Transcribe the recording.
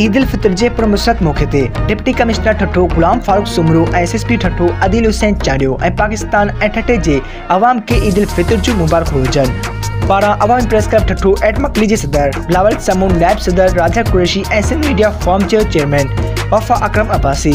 ईद उल फितर जे प्रमुसत मौक़े ते deputy commissioner Thatta Ghulam Farooq Soomro S S P Thatta Adil Hussain चाढ़ियो ऐं पाकिस्तान ऐं ठठे जे आवाम खे ईद उल फितर जूं मुबारक हुजनि। पारां अवामी प्रेस क्लब ठठो एट मकली जे सदर, लावल समून नायब सदर राधा कुरैशी ऐं सिंध मीडिया फॉर्म जो चेयरमैन वफ़ा अकरम अब्बासी।